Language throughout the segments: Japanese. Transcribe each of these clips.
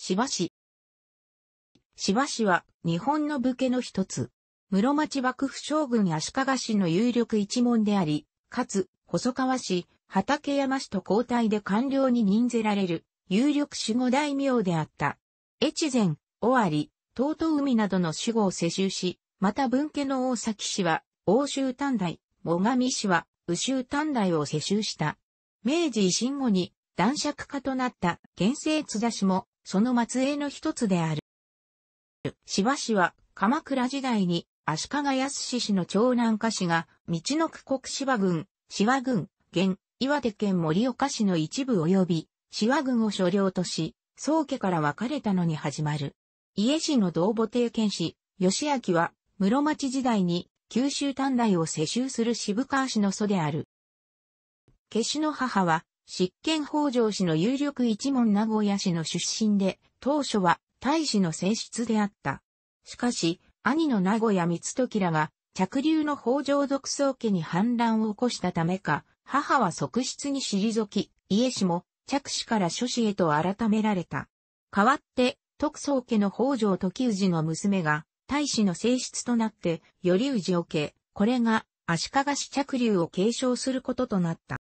芝市。芝市は日本の武家の一つ。室町幕府将軍足利氏の有力一門であり、かつ、細川氏、畠山氏と交代で官僚に任ぜられる有力守護大名であった。越前、尾張、東海などの守護を世襲し、また文家の大崎氏は、欧州短大、最上氏は、宇州短大を世襲した。明治維新後に男爵家となった原生津田氏も、その末裔の一つである。芝氏は鎌倉時代に足利康氏の長男家氏が道の区国芝郡、芝郡、現岩手県盛岡市の一部及び芝郡を所領とし、宗家から分かれたのに始まる。家氏の同母帝県氏、吉明は室町時代に九州短大を世襲する渋川氏の祖である。家氏の母は執権北条氏の有力一門名古屋市の出身で、当初は大使の性質であった。しかし、兄の名古屋光時らが、着流の北条独創家に反乱を起こしたためか、母は側室に退き、家氏も、着氏から諸氏へと改められた。代わって、徳宗家の北条時氏の娘が、大使の性質となって、頼氏を受け、これが、足利氏着流を継承することとなった。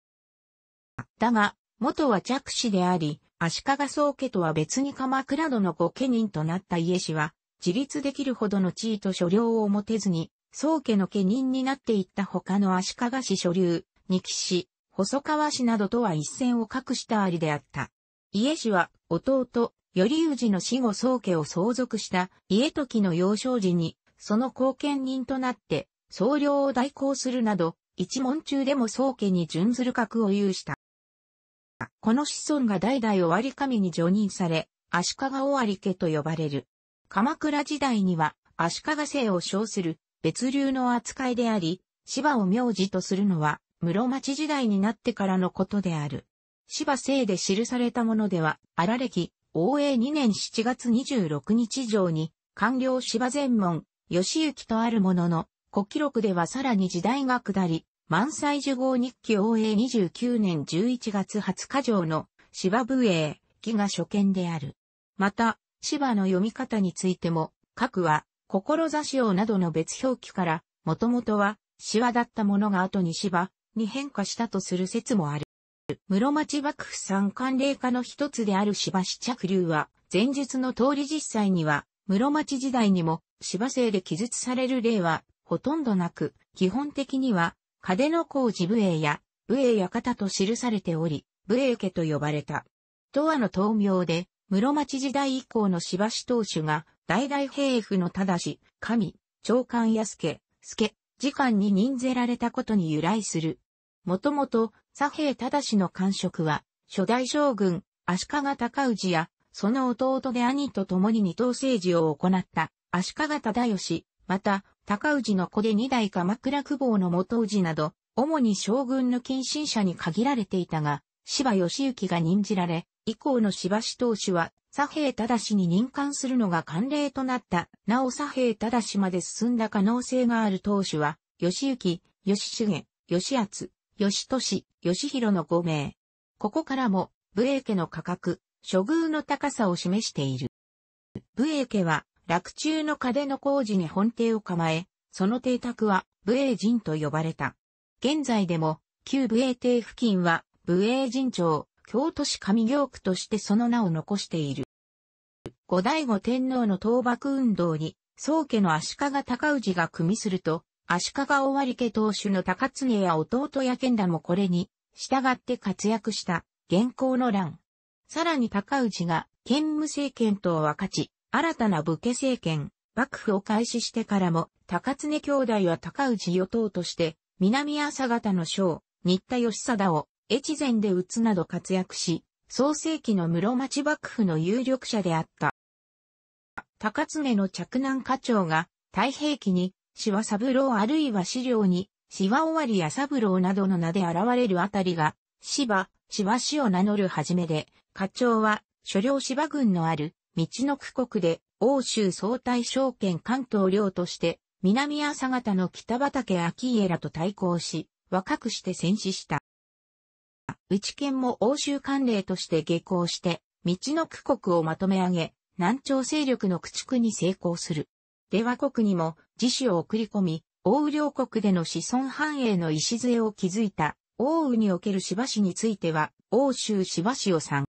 だが、元は着氏であり、足利宗家とは別に鎌倉殿御家人となった家氏は、自立できるほどの地位と所領を持てずに、宗家の家人になっていった他の足利氏所流、二木氏、細川氏などとは一線を画したありであった。家氏は、弟、頼氏の死後宗家を相続した家時の幼少時に、その後見人となって、総領を代行するなど、一門中でも宗家に準ずる格を有した。この子孫が代々終わり神に除任され、足利尾張家と呼ばれる。鎌倉時代には足利姓を称する別流の扱いであり、芝を名字とするのは室町時代になってからのことである。芝姓で記されたものでは、荒歴、応永2年7月26日上に、官僚芝全門、義行とあるものの、古記録ではさらに時代が下り、万歳受号日記応永29年11月20日上の芝武営記が初見である。また、芝の読み方についても、各は、志王などの別表記から、もともとは、芝だったものが後に芝に変化したとする説もある。室町幕府三冠霊家の一つである芝市着流は、前述の通り実際には、室町時代にも芝姓で記述される例はほとんどなく、基本的には嘉の工事武営や、武営館と記されており、武営家と呼ばれた。東亜の東名で、室町時代以降の芝市当主が、大々平府の正神、長官安家、助、時間に任ぜられたことに由来する。もともと、左平正の官職は、初代将軍、足利尊氏や、その弟で兄と共に二等政治を行った、足利忠義、また、高氏の子で二代鎌倉久保の元氏など、主に将軍の近親者に限られていたが、芝義行が任じられ、以降の芝氏当主は、左平正に任官するのが慣例となった。なお左平正まで進んだ可能性がある当主は、義行、義重、義厚、義俊、義弘の5名。ここからも、武衛家の価格、処遇の高さを示している。武衛家は、洛中の壁の工事に本邸を構え、その邸宅は武衛人と呼ばれた。現在でも、旧武衛邸付近は武衛人町、京都市上京区としてその名を残している。後醍醐天皇の倒幕運動に、宗家の足利尊氏が組みすると、足利尾張家当主の高常や弟や賢田もこれに、従って活躍した、現行の乱。さらに高氏が、兼務政権と分かち、新たな武家政権、幕府を開始してからも、高常兄弟は高氏与党として、南朝方の将、新田義貞を、越前で討つなど活躍し、創世紀の室町幕府の有力者であった。高常の着難課長が、太平記に、シワ三郎あるいは資料に、シワ終わりや三郎などの名で現れるあたりが、芝、芝氏を名乗るはじめで、課長は、所領芝軍のある、道の区国で、欧州総体証券関東領として、南朝方の北畠秋家らと対抗し、若くして戦死した。内県も欧州関連として下校して、道の区国をまとめ上げ、南朝勢力の駆逐に成功する。出羽国にも自主を送り込み、大領国での子孫繁栄の礎を築いた、大宇における芝市については、欧州芝市を参。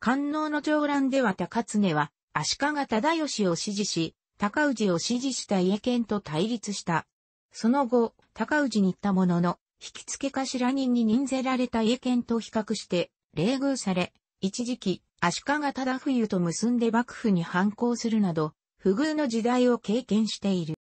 官能の上乱では高常は、足利忠義を支持し、高氏を支持した家県と対立した。その後、高氏に行ったものの、引き付け頭人に任ぜられた家県と比較して、冷遇され、一時期、足利忠冬と結んで幕府に反抗するなど、不遇の時代を経験している。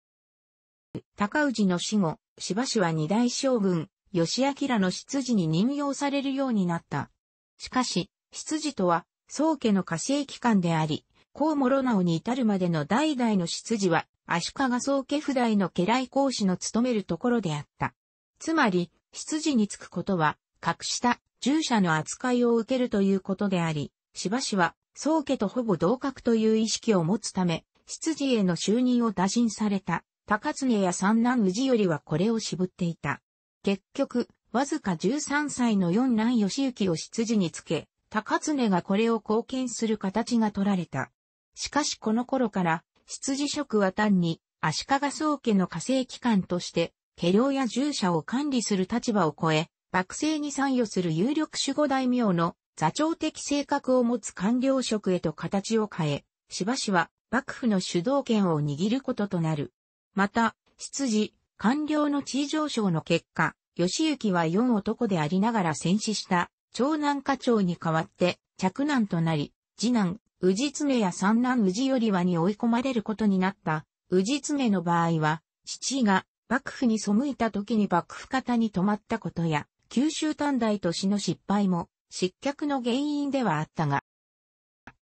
高氏の死後、芝氏は二代将軍、吉明の執事に任用されるようになった。しかし、執事とは、宗家の家政機関であり、高諸直に至るまでの代々の出自は、足利宗家不代の家来講師の務めるところであった。つまり、出自につくことは、格下、従者の扱いを受けるということであり、しばしは、宗家とほぼ同格という意識を持つため、出自への就任を打診された、高常や三男氏よりはこれを渋っていた。結局、わずか13歳の四男義行を出自につけ、高常がこれを貢献する形が取られた。しかしこの頃から、執事職は単に、足利宗家の家政機関として、家領や従者を管理する立場を超え、幕政に参与する有力守護大名の座長的性格を持つ官僚職へと形を変え、しばしば幕府の主導権を握ることとなる。また、執事、官僚の地位上昇の結果、義行は四男でありながら戦死した長男課長に代わって着男となり、次男、氏常や三男氏頼はに追い込まれることになった。氏常の場合は、父が幕府に背いた時に幕府方に止まったことや、九州短大都市の失敗も失脚の原因ではあったが、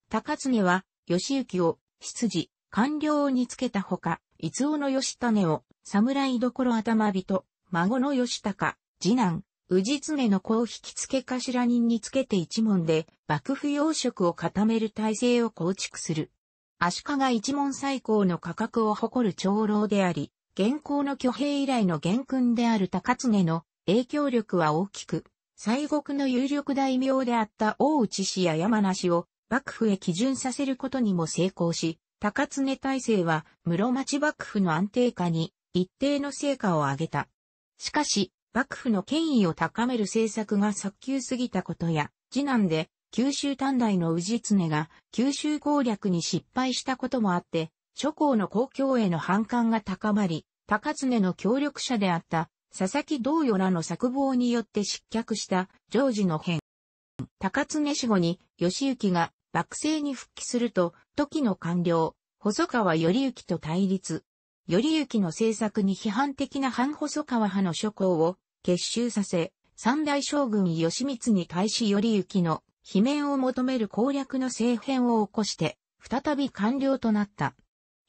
高常は、義行を、執事、官僚につけたほか、逸夫の義種を、侍どころ頭人、孫の義高、次男、氏常の子を引き付け頭人につけて一門で、幕府養殖を固める体制を構築する。足利一門最高の価格を誇る長老であり、現行の挙兵以来の元君である高常の影響力は大きく、西国の有力大名であった大内氏や山梨を幕府へ基準させることにも成功し、高常体制は室町幕府の安定化に一定の成果を上げた。しかし、幕府の権威を高める政策が早急すぎたことや、次男で九州短大の氏常が九州攻略に失敗したこともあって、諸侯の公共への反感が高まり、高常の協力者であった佐々木道与らの作望によって失脚した常時の変。高常死後に義行が幕政に復帰すると、時の官僚、細川頼之と対立。頼之の政策に批判的な反細川派の諸侯を結集させ、三代将軍義満に対し頼之の罷免を求める攻略の政変を起こして、再び官僚となった。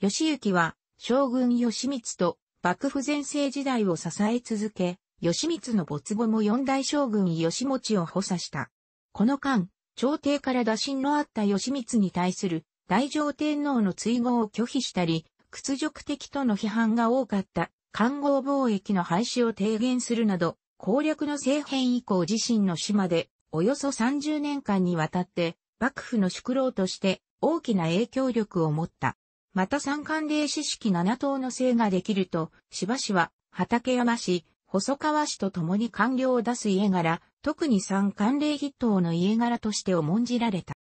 義行は将軍義満と幕府前世時代を支え続け、義満の没後も四代将軍義持を補佐した。この間、朝廷から打診のあった義満に対する大乗天皇の追号を拒否したり、屈辱的との批判が多かった官合貿易の廃止を提言するなど、攻略の政変以降自身の島で、およそ30年間にわたって、幕府の宿老として大きな影響力を持った。また三官令史式七党の姓ができると、しばしは、畠山氏、細川氏と共に官僚を出す家柄、特に三官令筆頭の家柄として重んじられた。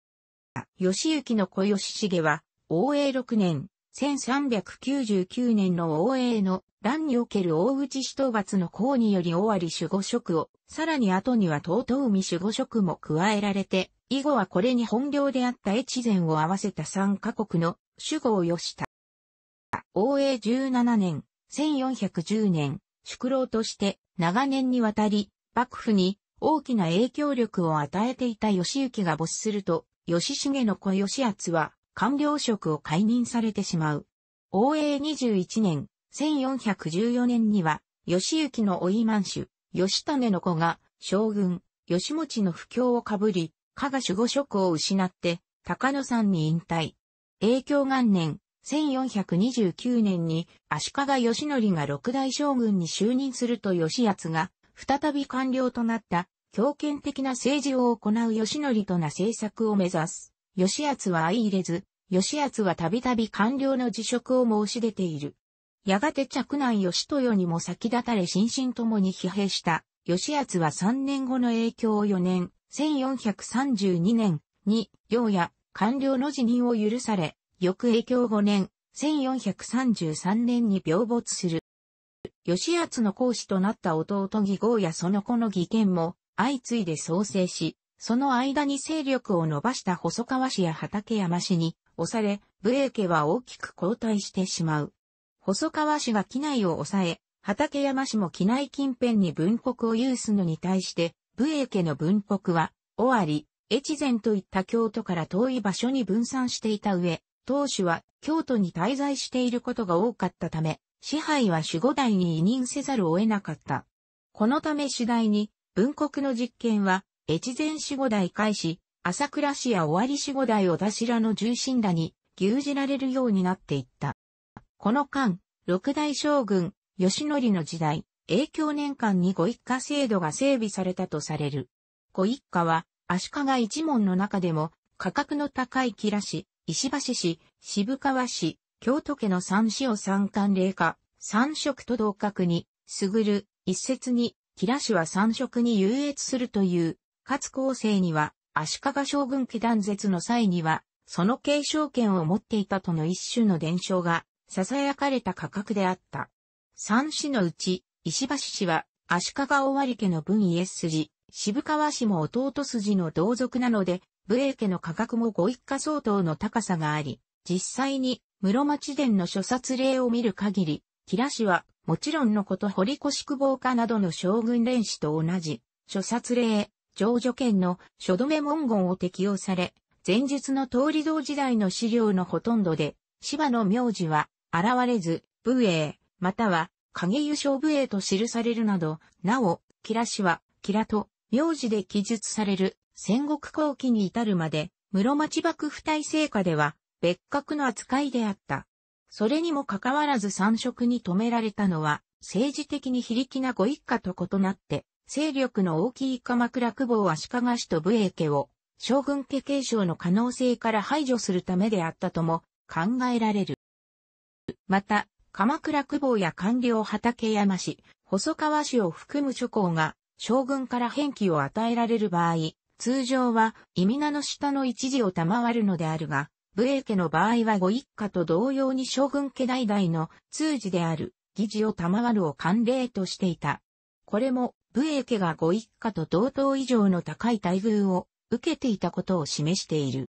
義行の小義重は、応永6年、1399年の応永の乱における大内氏討伐の功により終わり守護職を、さらに後には東東海守護職も加えられて、以後はこれに本領であった越前を合わせた三カ国の守護をよした。応永17年、1410年、宿老として長年にわたり、幕府に大きな影響力を与えていた義行が没すると、義重の子義厚は官僚職を解任されてしまう。応永21年、1414年には、義行の老い満主、義種の子が、将軍、義持の不況をかぶり、加賀守護職を失って、高野山に引退。永享元年、1429年に足利義則が六代将軍に就任すると義康が再び官僚となった強権的な政治を行う義則とな政策を目指す。義敦は相入れず、義敦はたびたび官僚の辞職を申し出ている。やがて着男義豊にも先立たれ心身ともに疲弊した。義敦は3年後の影響を4年、1432年に、領や官僚の辞任を許され、翌影響5年、1433年に病没する。義敦の皇子となった弟義号やその子の義賢も相次いで創生し、その間に勢力を伸ばした細川氏や畠山氏に押され、武衛家は大きく後退してしまう。細川氏が機内を抑え、畠山氏も機内近辺に文国を有すのに対して、武衛家の文国は、尾張、越前といった京都から遠い場所に分散していた上、当主は京都に滞在していることが多かったため、支配は守護代に委任せざるを得なかった。このため次第に、文国の実権は、越前守護代開始、朝倉氏や尾張守護代を頭の重臣らに牛耳られるようになっていった。この間、六代将軍、吉則の時代、永享年間にご一家制度が整備されたとされる。ご一家は、足利一門の中でも、価格の高い木良氏、石橋氏、渋川氏、京都家の三子を三冠霊化、三色と同格に、優る、一説に、木良氏は三色に優越するという、かつ後世には、足利将軍家断絶の際には、その継承権を持っていたとの一種の伝承が、囁かれた価格であった。三子のうち、石橋氏は、足利尾張家の分家筋、渋川氏も弟筋の同族なので、武衛家の価格もご一家相当の高さがあり、実際に室町伝の諸殺令を見る限り、吉良氏は、もちろんのこと堀越久保家などの将軍連氏と同じ、諸殺令、上女権の書止め文言を適用され、前述の通り道時代の資料のほとんどで、芝の名字は、現れず、武衛、または、影優勝武衛と記されるなど、なお、吉良氏は、吉良と、名字で記述される、戦国後期に至るまで、室町幕府体制下では別格の扱いであった。それにもかかわらず三色に止められたのは、政治的に非力なご一家と異なって、勢力の大きい鎌倉久保足利氏と武衛家を、将軍家継承の可能性から排除するためであったとも考えられる。また、鎌倉久保や官僚畠山氏、細川氏を含む諸侯が将軍から返記を与えられる場合、通常は、意味名の下の一時を賜るのであるが、武衛家の場合はご一家と同様に将軍家代々の通詞である、議事を賜るを慣例としていた。これも、武衛家がご一家と同等以上の高い待遇を受けていたことを示している。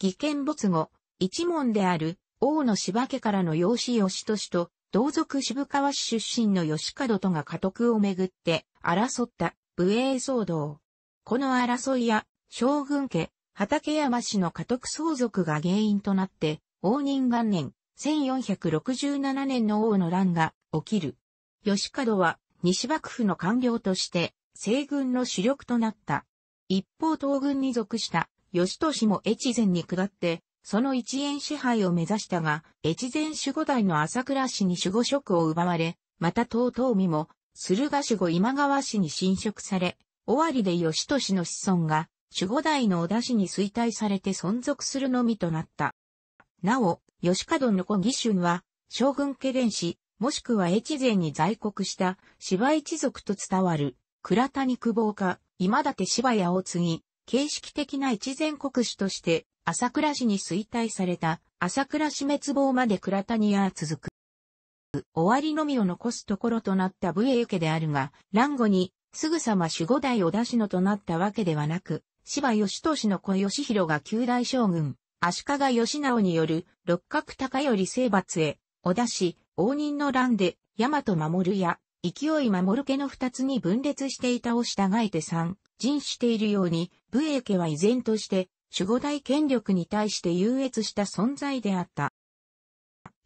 義賢没後、一門である王の柴家からの養子義俊と同族渋川市出身の義門とが家督をめぐって争った武衛騒動。この争いや将軍家、畠山氏の家督相続が原因となって、応仁元年、1467年の王の乱が起きる。吉門は西幕府の官僚として西軍の主力となった。一方東軍に属した義俊も越前に下って、その一円支配を目指したが、越前守護代の朝倉氏に守護職を奪われ、また東東美も、駿河守護今川氏に侵食され、尾張で義俊の子孫が、守護代の織田氏に衰退されて存続するのみとなった。なお、吉門の子義春は、将軍家伝氏、もしくは越前に在国した芝一族と伝わる、倉谷久保家、今立芝屋を継ぎ、形式的な越前国主として、朝倉氏に衰退された、朝倉氏滅亡まで倉谷屋は続く。終わりのみを残すところとなった武衛家であるが、乱後にすぐさま守護代を出しのとなったわけではなく、芝義俊の子義弘が旧大将軍、足利義直による六角高頼征伐へ、小田氏、応仁の乱で、大和守や、勢い守家の二つに分裂していたを従えて三、陣しているように、武衛家は依然として、守護代権力に対して優越した存在であった。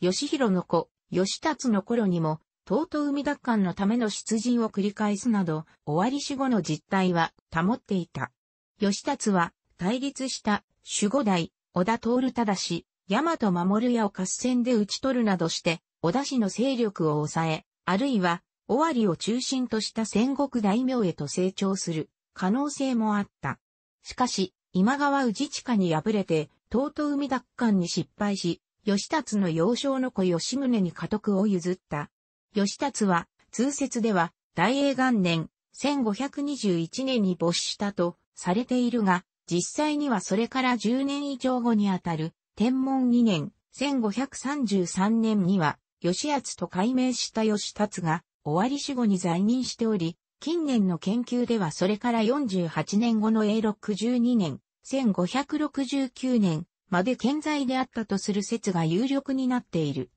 義弘の子、義達の頃にも、東都海奪還のための出陣を繰り返すなど、終わり死後の実態は保っていた。吉達は、対立した守護代、小田徹忠氏、大和守屋を合戦で討ち取るなどして、小田氏の勢力を抑え、あるいは、尾張を中心とした戦国大名へと成長する可能性もあった。しかし、今川氏親に敗れて、東都海奪還に失敗し、義達の幼少の子吉宗に家督を譲った。義達は、通説では、大英元年、1521年に没したとされているが、実際にはそれから10年以上後にあたる、天文2年、1533年には、吉厚と改名した義達が、終わり死後に在任しており、近年の研究ではそれから48年後の永禄12年、1569年まで健在であったとする説が有力になっている。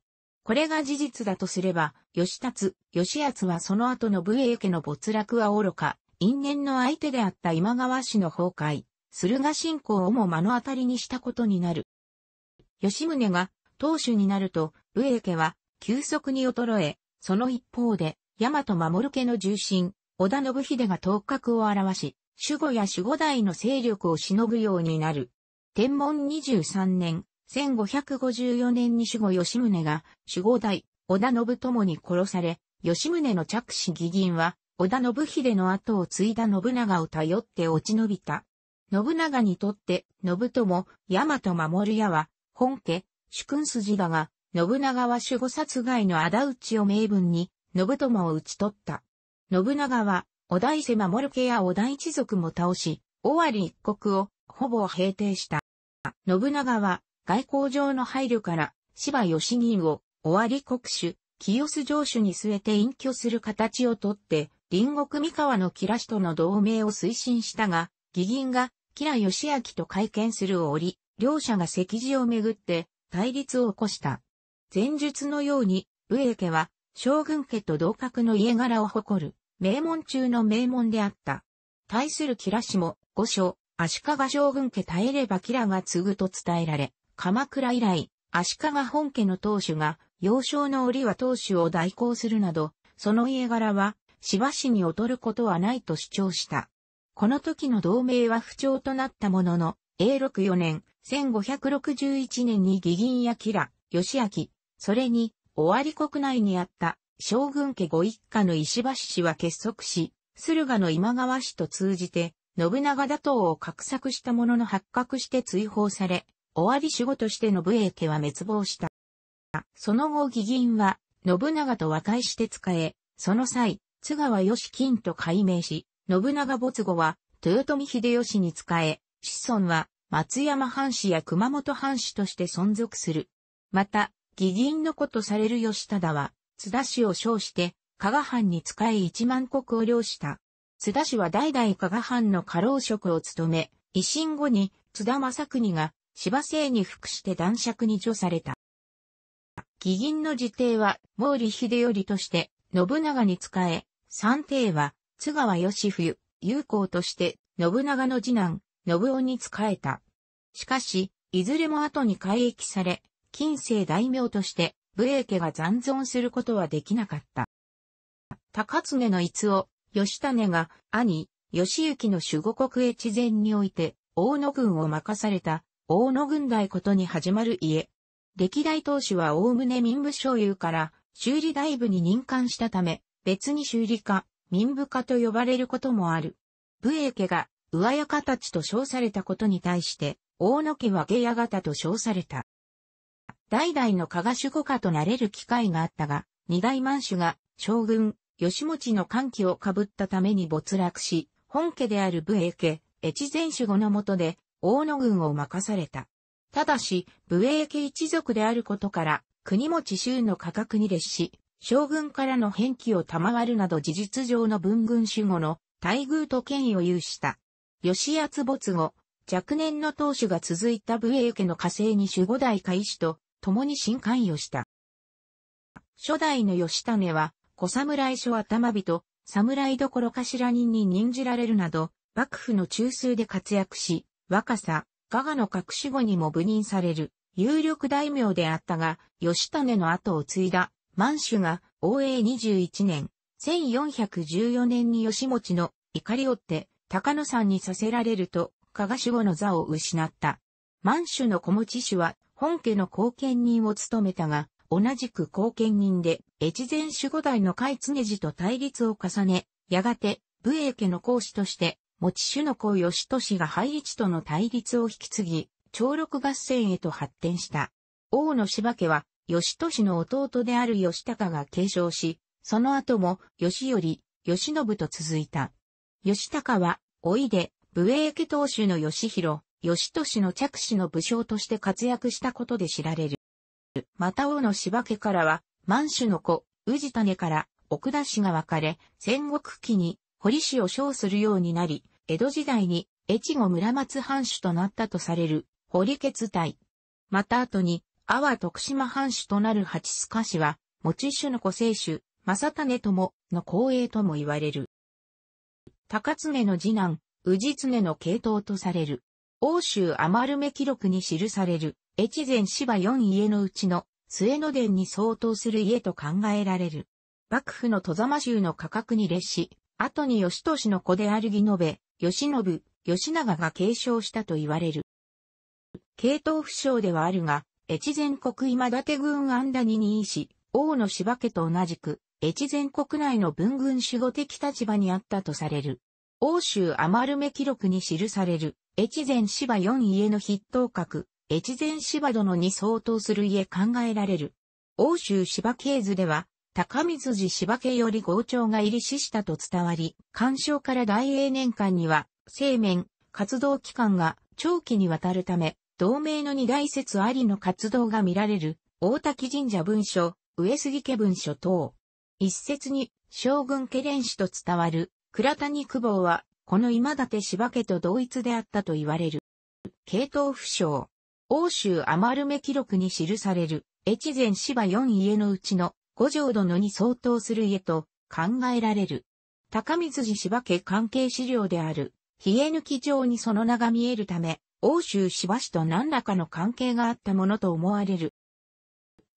これが事実だとすれば、吉達、吉厚はその後の武衛家の没落は愚か、因縁の相手であった今川氏の崩壊、駿河信仰をも目の当たりにしたことになる。吉宗が当主になると、武衛家は急速に衰え、その一方で、大和守家の重臣、織田信秀が頭角を現し、守護や守護代の勢力をしのぐようになる。天文23年、1554年に守護吉宗が守護代、織田信友に殺され、吉宗の着手義銀は、織田信秀の後を継いだ信長を頼って落ち延びた。信長にとって、信友、大和守屋は、本家、主君筋だが、信長は守護殺害の仇討ちを名分に、信友を討ち取った。信長は、織田伊勢守家や織田一族も倒し、尾張一国をほぼ平定した。信長は、外交上の配慮から、芝義銀を、尾張国主、清須城主に据えて隠居する形をとって、隣国三河の吉良氏との同盟を推進したが、義銀が、吉良義明と会見する折、両者が赤字をめぐって対立を起こした。前述のように、武衛家は将軍家と同格の家柄を誇る名門中の名門であった。対する吉良氏も、五所、足利将軍家耐えれば吉良が継ぐと伝えられ、鎌倉以来、足利本家の当主が、幼少の折は当主を代行するなど、その家柄は、しばしに劣ることはないと主張した。この時の同盟は不調となったものの、永禄4年、1561年に義銀や吉良、義明、それに、尾張国内にあった将軍家ご一家の石橋氏は結束し、駿河の今川氏と通じて、信長打倒を画策したものの発覚して追放され、終わり守護としての武衛家は滅亡した。その後義銀は、信長と和解して使え、その際、津川義金と改名し、信長没後は、豊臣秀吉に仕え、子孫は、松山藩士や熊本藩士として存続する。また、義銀の子とされる義忠は、津田氏を称して、加賀藩に仕え一万国を領した。津田氏は代々加賀藩の家老職を務め、維新後に津田正国が芝生に服して男爵に除された。義銀の自邸は毛利秀頼として信長に仕え、三帝は津川義冬、友好として信長の次男、信夫に仕えた。しかし、いずれも後に改易され、近世大名として武衛家が残存することはできなかった。高常の逸夫、義種が兄、義行の守護国越前において、大野軍を任された大野軍大ことに始まる家。歴代当主は大旨民部所有から修理大部に任官したため、別に修理家、民部家と呼ばれることもある。武衛家が上屋たちと称されたことに対して、大野家は下屋型と称された。代々の加賀守護家となれる機会があったが、二代満主が将軍、吉持の歓喜をかぶったために没落し、本家である武衛家、越前守護の下で大野軍を任された。ただし、武衛家一族であることから、国持州の価格に列し、将軍からの返記を賜るなど事実上の文軍守護の待遇と権威を有した。吉厚没後、若年の当主が続いた武衛家の火星に守護代開始と共に新関与した。初代の吉種は、小侍所頭人、侍どころ頭人に任じられるなど、幕府の中枢で活躍し、若さ、加賀の隠し子にも部任される有力大名であったが、吉種の後を継いだ満州が応永21年、1414年に吉持の怒りをって高野山にさせられると、加賀守護の座を失った。満州の小持氏は本家の後見人を務めたが、同じく後見人で、越前守護代の海常寺と対立を重ね、やがて、武衛家の皇子として、持ち主の子義俊が廃一との対立を引き継ぎ、長禄合戦へと発展した。王の柴家は、義俊の弟である義高が継承し、その後も、義頼、義信と続いた。義高は、老いで、武衛家当主の義弘、義俊の着手の武将として活躍したことで知られる。また王の柴家からは、満州の子、宇治種から奥田氏が分かれ、戦国期に堀氏を称するようになり、江戸時代に越後村松藩主となったとされる堀血隊。また後に、阿波徳島藩主となる八須賀氏は、持ち主の子聖主、正種友の後衛とも言われる。高常の次男、氏常の系統とされる。欧州余丸目記録に記される、越前芝四家のうちの末の殿に相当する家と考えられる。幕府の戸様衆の価格に列し、後に義俊の子である義延、義信、義長が継承したと言われる。系統不詳ではあるが、越前国今立軍安田に任し、王の柴家と同じく、越前国内の文軍守護的立場にあったとされる。欧州余目記録に記される、越前芝四家の筆頭格、越前芝殿に相当する家考えられる。欧州芝系図では、高水寺芝家より豪長が入り死したと伝わり、干渉から大英年間には、生面、活動期間が長期にわたるため、同盟の二大説ありの活動が見られる、大滝神社文書、上杉家文書等。一説に、将軍家連氏と伝わる、倉谷久保は、この今立柴家と同一であったと言われる。系統不詳。欧州余目記録に記される、越前芝四家のうちの五条殿に相当する家と考えられる。高水寺柴家関係資料である、冷え抜き上にその名が見えるため、欧州芝氏と何らかの関係があったものと思われる。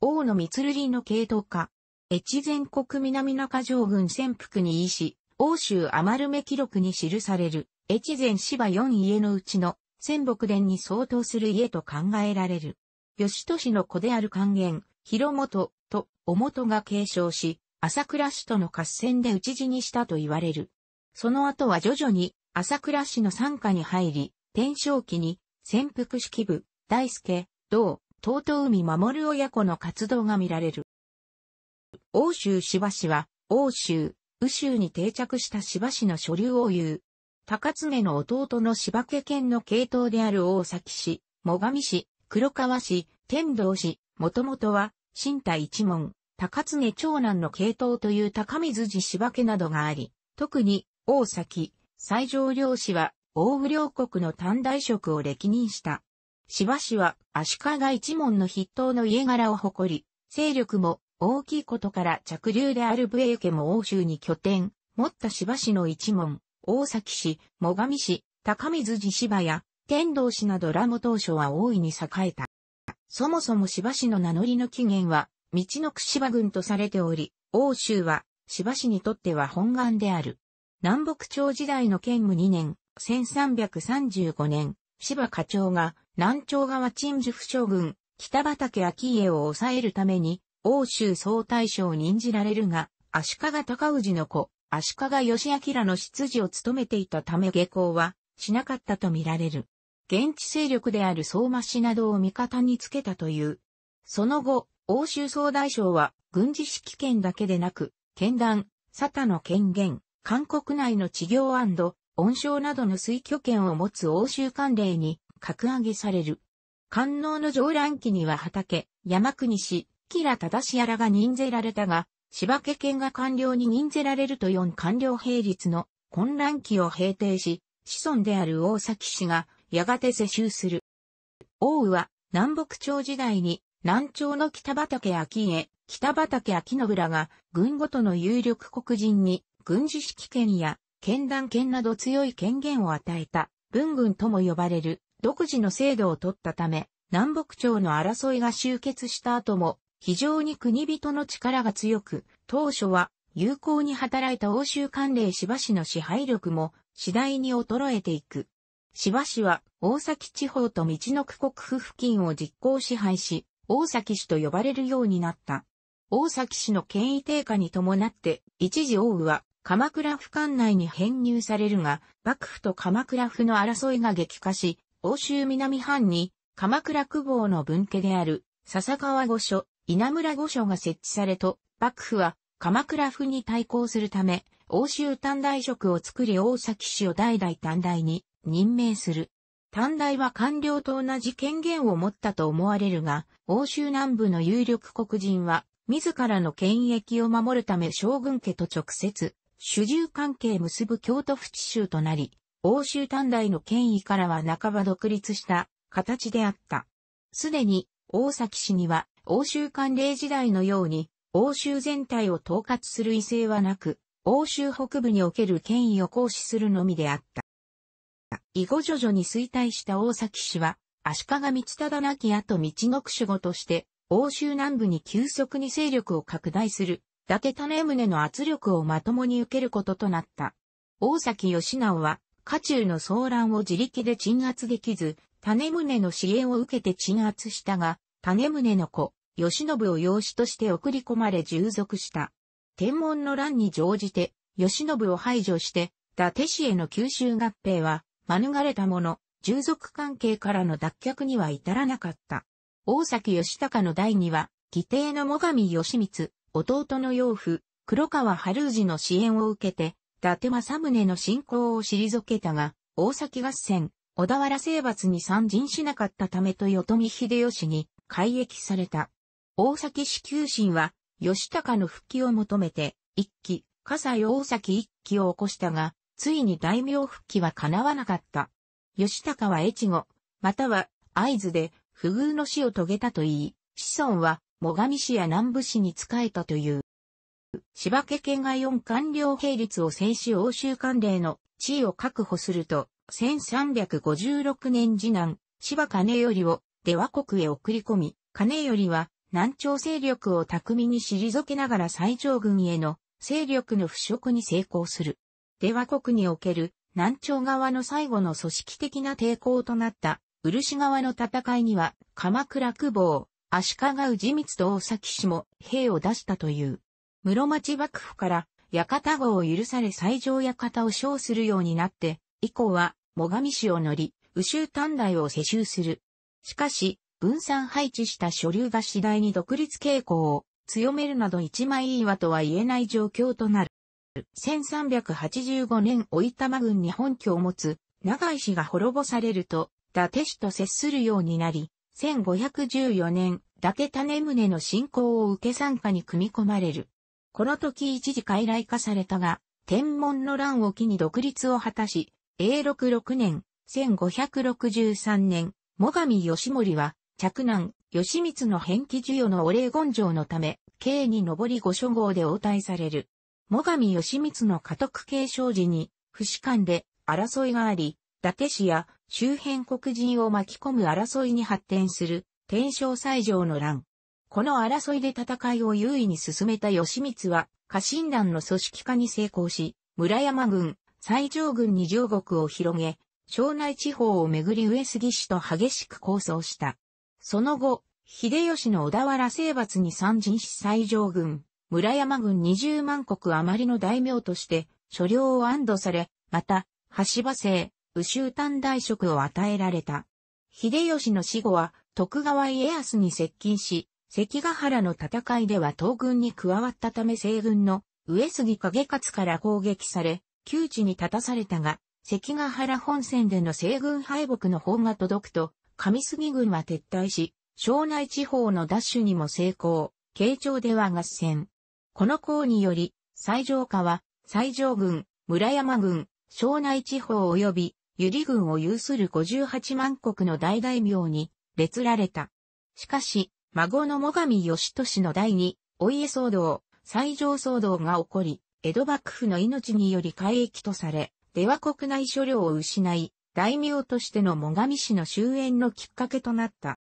王の三剣の系統化。越前国南中条軍潜伏に意し、欧州余目記録に記される、越前芝四家のうちの仙北殿に相当する家と考えられる。義俊の子である還元、広元と、お元が継承し、朝倉氏との合戦で討ち死にしたと言われる。その後は徐々に朝倉氏の参加に入り、天正期に、潜伏式部、大輔、道、東海守親子の活動が見られる。欧州芝氏は、欧州、宇州に定着した芝氏の所流を言う。高常の弟の芝家県の系統である大崎氏、最上氏、黒川氏、天童氏、もともとは、新太一門、高常長男の系統という高水寺芝家などがあり、特に、大崎、西条領氏は、大不良国の短大職を歴任した。芝氏は足利一門の筆頭の家柄を誇り、勢力も大きいことから着流である武衛家も欧州に拠点、持った芝氏の一門、大崎氏、最上氏、高水寺芝や天童氏などラモ当初は大いに栄えた。そもそも芝氏の名乗りの起源は、道のく芝軍とされており、欧州は芝氏にとっては本願である。南北朝時代の建武2年、1335年、芝課長が南朝川鎮守府将軍、北畠昭家を抑えるために、欧州総大将を任じられるが、足利高氏の子、足利義明の執事を務めていたため下校はしなかったとみられる。現地勢力である相馬氏などを味方につけたという。その後、欧州総大将は軍事指揮権だけでなく、剣断、沙汰の権限、韓国内の治療恩賞などの推挙権を持つ欧州官令に格上げされる。官能の上覧期には畑、山国氏、吉良忠やらが任ぜられたが、柴家県が官僚に任ぜられると四官僚並立の混乱期を平定し、子孫である大崎氏がやがて世襲する。王は南北朝時代に南朝の北畠昭家、北畠昭信らが軍ごとの有力黒人に軍事指揮権や剣断権など強い権限を与えた、文軍とも呼ばれる独自の制度を取ったため、南北朝の争いが終結した後も、非常に国人の力が強く、当初は有効に働いた欧州関連芝市の支配力も次第に衰えていく。芝市は大崎地方と道の区国府付近を実行支配し、大崎氏と呼ばれるようになった。大崎氏の権威低下に伴って、一時王は鎌倉府管内に編入されるが、幕府と鎌倉府の争いが激化し、欧州南藩に鎌倉久保の分家である笹川御所、稲村御所が設置されと、幕府は鎌倉府に対抗するため、欧州短大職を作り大崎氏を代々短大に任命する。短大は官僚と同じ権限を持ったと思われるが、欧州南部の有力黒人は、自らの権益を守るため将軍家と直接、主従関係結ぶ京都府知州となり、欧州短大の権威からは半ば独立した形であった。すでに、大崎氏には、欧州関連時代のように、欧州全体を統括する威勢はなく、欧州北部における権威を行使するのみであった。以後徐々に衰退した大崎氏は、足利道忠亡き後道の守護として、欧州南部に急速に勢力を拡大する、伊達種宗の圧力をまともに受けることとなった。大崎義直は、家中の騒乱を自力で鎮圧できず、種宗の支援を受けて鎮圧したが、種宗の子、義信を養子として送り込まれ従属した。天文の乱に乗じて、義信を排除して、伊達氏への吸収合併は、免れたもの、従属関係からの脱却には至らなかった。大崎義隆の代には、義弟の最上義光、弟の養父、黒川春氏の支援を受けて、伊達政宗の信仰を退けたが、大崎合戦、小田原征伐に参陣しなかったためと豊臣秀吉に改易された。大崎市急進は、義高の復帰を求めて、一期、葛西大崎一揆を起こしたが、ついに大名復帰は叶わなかった。義高は越後、または合図で不遇の死を遂げたといい、子孫は最上氏や南部氏に仕えたという。柴家県が四官僚並立を制し欧州官令の地位を確保すると、1356年次男、柴金頼を出羽国へ送り込み、金頼は南朝勢力を巧みに退けながら西条軍への勢力の腐食に成功する。出羽国における南朝側の最後の組織的な抵抗となった漆川の戦いには鎌倉久保、足利氏光と大崎氏も兵を出したという。室町幕府から館号を許され西条館を称するようになって、以降は最上氏を乗り、宇州短大を世襲する。しかし、分散配置した所流が次第に独立傾向を強めるなど一枚岩とは言えない状況となる。1385年お玉郡に本拠を持つ長井氏が滅ぼされると、伊達氏と接するようになり、1514年、伊達種宗の信仰を受け参加に組み込まれる。この時一時傀儡化されたが、天文の乱を機に独立を果たし、永禄6年、1563年、最上義盛は、着男、義光の返記授与のお礼言状のため、京に上り御所号で応対される。最上義光の家督継承時に、不死間で争いがあり、伊達氏や周辺黒人を巻き込む争いに発展する、天正西条の乱。この争いで戦いを優位に進めた義光は、家臣団の組織化に成功し、村山軍、西条軍に上国を広げ、庄内地方をめぐり上杉氏と激しく構想した。その後、秀吉の小田原征伐に参陣し西条軍、村山軍20万国余りの大名として、所領を安堵され、また、橋場姓、宇州丹大職を与えられた。秀吉の死後は、徳川家康に接近し、関ヶ原の戦いでは東軍に加わったため西軍の上杉景勝から攻撃され、窮地に立たされたが、関ヶ原本線での西軍敗北の方が届くと、上杉軍は撤退し、庄内地方の奪取にも成功、慶長では合戦。この功により、西条家は、西条軍、村山軍、庄内地方及び、百合軍を有する58万国の大大名に、列られた。しかし、孫の最上義俊の代に、お家騒動、西条騒動が起こり、江戸幕府の命により改易とされ、出羽国内所領を失い、大名としての最上氏の終焉のきっかけとなった。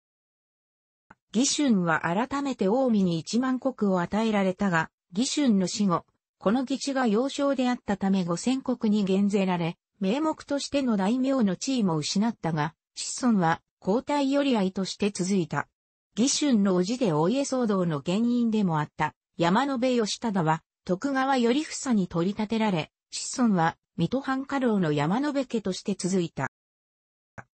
義春は改めて近江に一万国を与えられたが、義春の死後、この義地が幼少であったため五千国に減税られ、名目としての大名の地位も失ったが、子孫は交代より合いとして続いた。義春の叔父でお家騒動の原因でもあった山野辺義忠は徳川頼房に取り立てられ、子孫は水戸藩家老の山野辺家として続いた。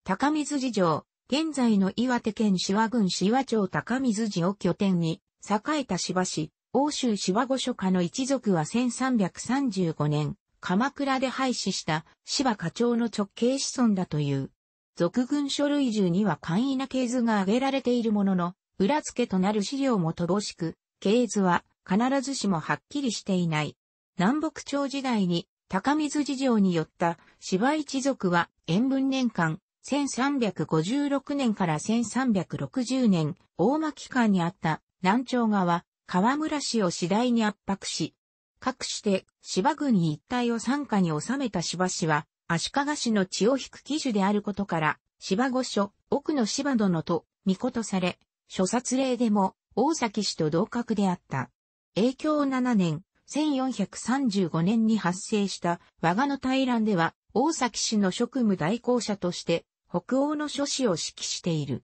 高水寺城、現在の岩手県志和郡志和町高水寺を拠点に、栄えた芝市、欧州芝御所家の一族は1335年、鎌倉で廃止した芝課長の直系子孫だという。俗軍書類中には簡易な系図が挙げられているものの、裏付けとなる資料も乏しく、系図は必ずしもはっきりしていない。南北朝時代に高水事情によった芝一族は塩分年間1356年から1360年大間期間にあった南朝川河村市を次第に圧迫し、各して芝国一帯を参加に収めた芝市は足利市の血を引く記事であることから芝御所奥の芝殿と御子とされ、諸殺令でも大崎氏と同格であった。永享7年、1435年に発生した我がの大乱では、大崎氏の職務代行者として、北欧の諸氏を指揮している。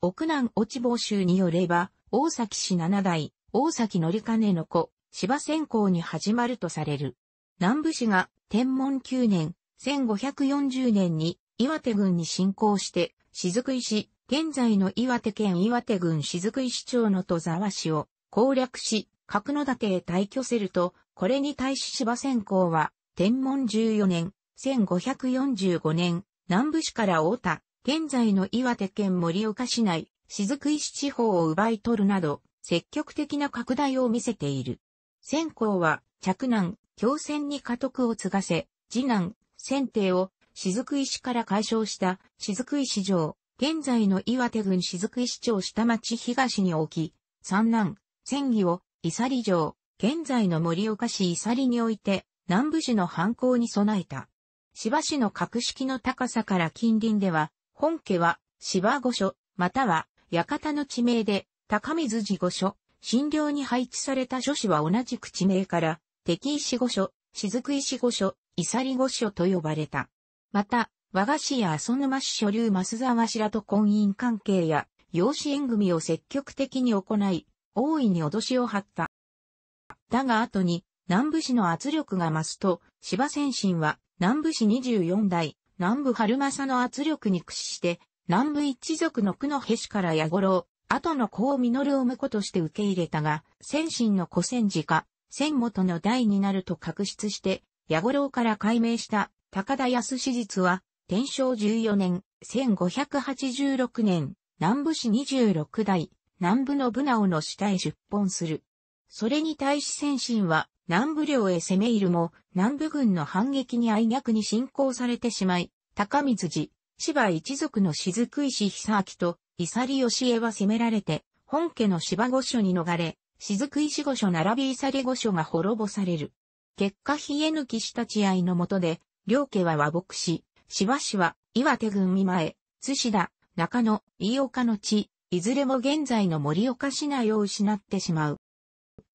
奥南落ち坊州によれば、大崎氏七代、大崎則金の子、芝先行に始まるとされる。南部氏が天文9年、1540年に岩手郡に侵攻して、雫石、現在の岩手県岩手郡雫石町の戸沢市を攻略し、角館へ退去すると、これに対し芝仙公は、天文14年、1545年、南部市から大田、現在の岩手県盛岡市内、雫石地方を奪い取るなど、積極的な拡大を見せている。仙公は、着難、強戦に家督を継がせ、次男、先帝を、雫石から解消した雫石城、現在の岩手郡雫石町下町東に置き、三男、戦義を伊佐里城、現在の盛岡市伊佐里において、南部市の犯行に備えた。芝市の格式の高さから近隣では、本家は芝御所、または館の地名で高水寺御所、診療に配置された書士は同じく地名から、敵石御所、雫石御所、伊佐里御所と呼ばれた。また、和菓子や阿蘇沼市所流増沢白と婚姻関係や養子縁組を積極的に行い、大いに脅しを張った。だが後に南部市の圧力が増すと、芝先進は南部市24代、南部春正の圧力に屈して、南部一族の区のへしから矢五郎、後の子を実を婿として受け入れたが、先進の古戦時か、戦元の代になると確執して、矢五郎から改名した高田康史実は、天正14年、1586年、南部市26代、南部のブナオの下へ出奔する。それに対し先進は南部領へ攻め入るも南部軍の反撃に相逆に侵攻されてしまい、高水寺、千葉一族の雫石久明と伊佐里義恵は攻められて、本家の芝御所に逃れ、雫石御所並び伊佐里御所が滅ぼされる。結果冷え抜きした地合いのもとで、両家は和睦し、芝市は岩手郡見前、津市田、中野、飯岡の地、いずれも現在の盛岡市内を失ってしまう。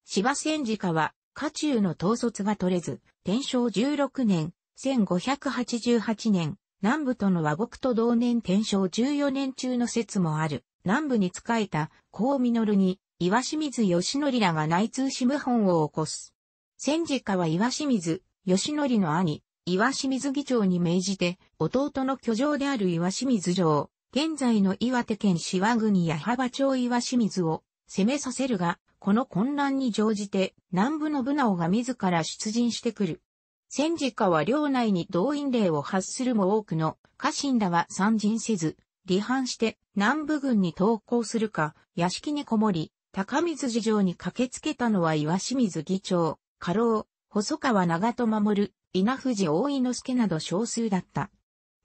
芝戦時下は、家中の統率が取れず、天正16年、1588年、南部との和睦と同年天正14年中の説もある。南部に仕えた、高実に、岩清水義則らが内通し謀反を起こす。戦時下は岩清水義則の兄、岩清水議長に命じて、弟の居城である岩清水城、現在の岩手県志和国や幅町岩清水を攻めさせるが、この混乱に乗じて南部のブナオが自ら出陣してくる。戦時下は領内に動員令を発するも多くの家臣らは参陣せず、離反して南部軍に投降するか、屋敷にこもり、高水寺城に駆けつけたのは岩清水議長、家老、細川長門守、稲藤大井之助など少数だった。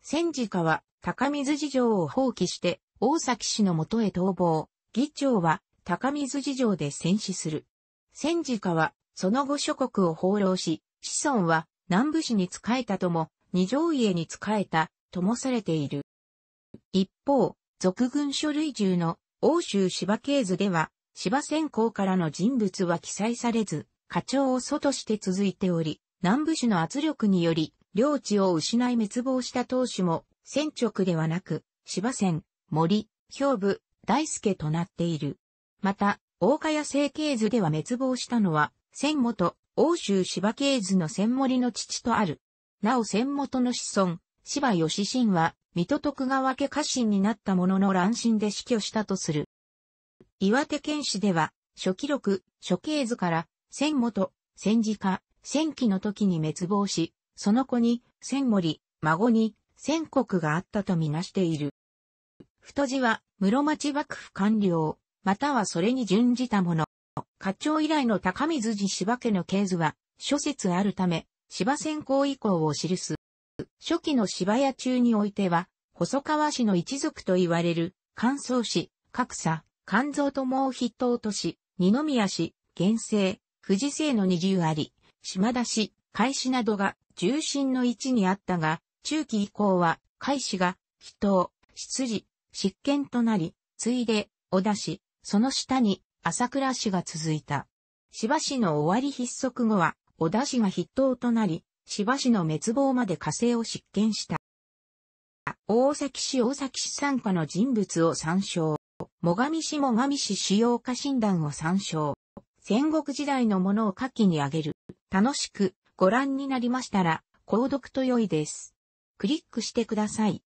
戦時下は高水事情を放棄して大崎氏のもとへ逃亡。議長は高水事情で戦死する。戦時下はその後諸国を放浪し、子孫は南部市に仕えたとも、二条家に仕えたともされている。一方、俗軍書類中の欧州芝系図では、芝先行からの人物は記載されず、課長を祖として続いており、南部市の圧力により、領地を失い滅亡した当主も、戦直ではなく、芝線、森、兵部、大輔となっている。また、大家成系図では滅亡したのは、千元、欧州芝系図の千森の父とある。なお千元の子孫、芝義信は、水戸徳川家家臣になったものの乱心で死去したとする。岩手県史では、初記録、諸系図から、千元、戦時家、戦期の時に滅亡し、その子に、千森、孫に、千国があったとみなしている。太字は、室町幕府官僚、またはそれに準じたもの。課長以来の高水寺芝家の系図は、諸説あるため、芝先行以降を記す。初期の芝屋中においては、細川氏の一族と言われる、関宗氏、格差、関蔵ともう筆頭とし、二宮氏、源政、藤姓の二重あり、島田氏、海氏などが重心の位置にあったが、中期以降は、海氏が、筆頭、執事、執権となり、ついで、小田氏、その下に、朝倉氏が続いた。芝氏の終わり筆足後は、小田氏が筆頭となり、芝氏の滅亡まで火星を執権した。大崎市大崎市参加の人物を参照。最上市最上市主要家診断を参照。戦国時代のものを下記に挙げる。楽しくご覧になりましたら、購読と良いです。クリックしてください。